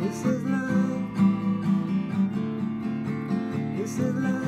This is love. This is love.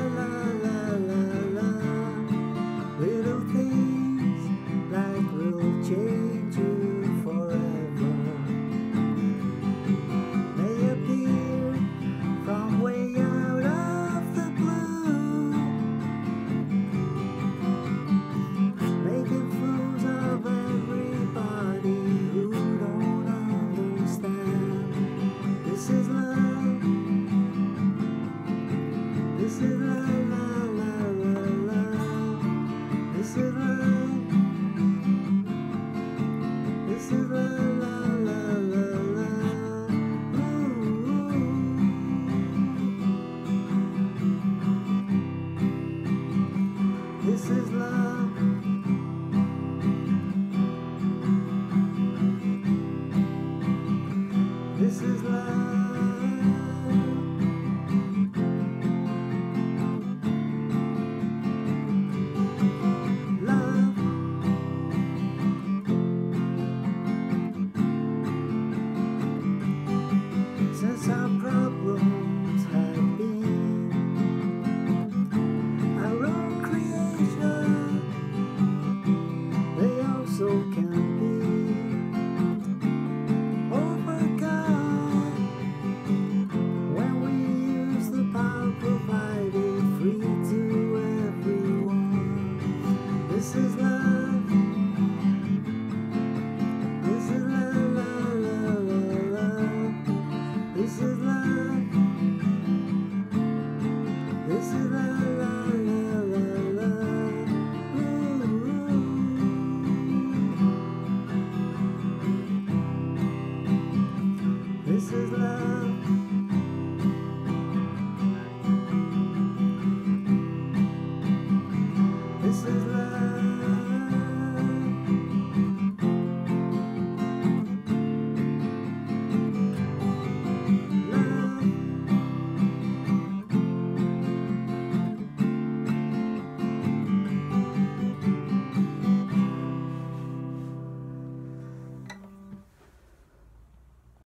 This is love. This is love. Love. Since our problem